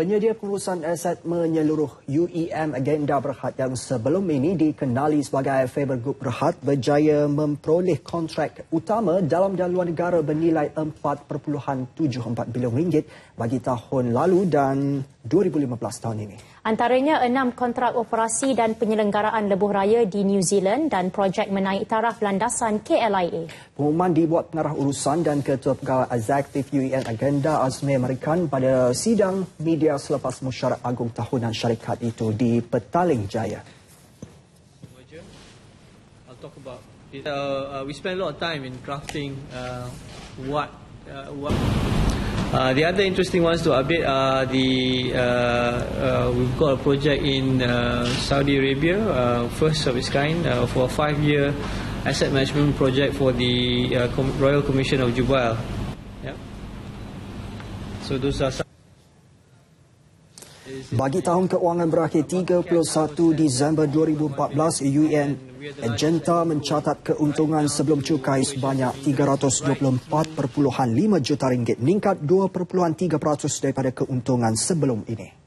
Penyedia pengurusan aset menyeluruh UEM Agenda Berhad yang sebelum ini dikenali sebagai Faber Group Berhad berjaya memperoleh kontrak utama dalam dan luar negara bernilai 4.74 bilion ringgit bagi tahun lalu dan 2015 tahun ini. Antaranya enam kontrak operasi dan penyelenggaraan lebuh raya di New Zealand dan projek menaik taraf landasan KLIA. Pengumuman dibuat pengarah urusan dan Ketua Pegawai Eksekutif UEM Agenda Azmi Amerikan pada sidang media selepas mesyuarat agung tahunan syarikat itu di Petaling Jaya. I'll talk about it. Uh, uh, we spend a lot of time in crafting uh, what uh, what uh, the other interesting ones to update are the uh, uh, we've got a project in uh, Saudi Arabia, uh, first of its kind, uh, for a five-year asset management project for the uh, Com- Royal Commission of Jubail. Yeah. So those are some. Bagi tahun keuangan berakhir 31 Disember 2014, UN Agenta mencatat keuntungan sebelum cukai sebanyak 324.5 juta ringgit, meningkat 2.3% daripada keuntungan sebelum ini.